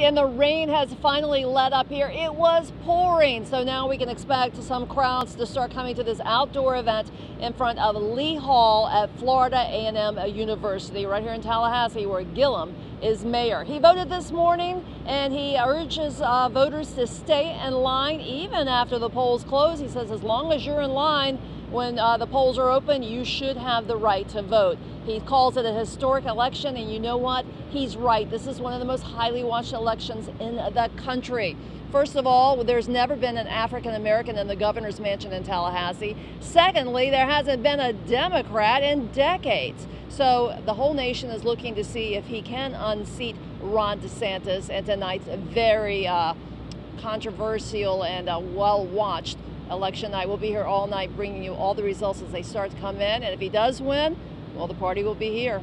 right, and the rain has finally let up here. It was pouring, so now we can expect some crowds to start coming to this outdoor event in front of Lee Hall at Florida A&M University, right here in Tallahassee, where Gillum is mayor. He voted this morning, and he urges uh, voters to stay in line even after the polls close. He says as long as you're in line, when uh, the polls are open, you should have the right to vote. He calls it a historic election, and you know what? He's right. This is one of the most highly watched elections in the country. First of all, there's never been an African American in the governor's mansion in Tallahassee. Secondly, there hasn't been a Democrat in decades. So the whole nation is looking to see if he can unseat Ron DeSantis and tonight's very uh, controversial and uh, well watched election night. We'll be here all night bringing you all the results as they start to come in. And if he does win, well, the party will be here.